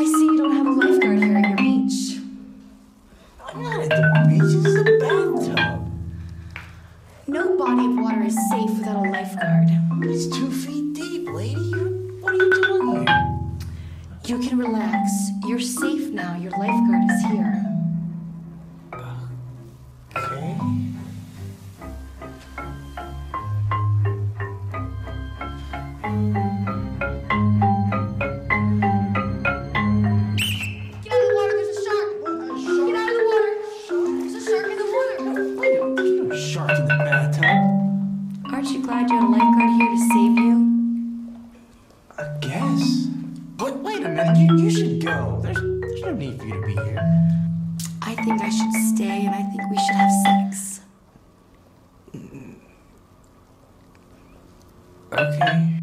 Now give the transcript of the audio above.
I see you don't have a lifeguard here at your beach. I'm not at the beach. This is a bathtub. No body of water is safe without a lifeguard. It's two feet deep, lady. You- What are you doing here? You can relax. You're safe now. Your lifeguard is here. In the bathtub. Aren't you glad you had a lifeguard here to save you? I guess. But wait a minute. You, you should go. There's, there's no need for you to be here. I think I should stay and I think we should have sex. Okay.